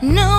No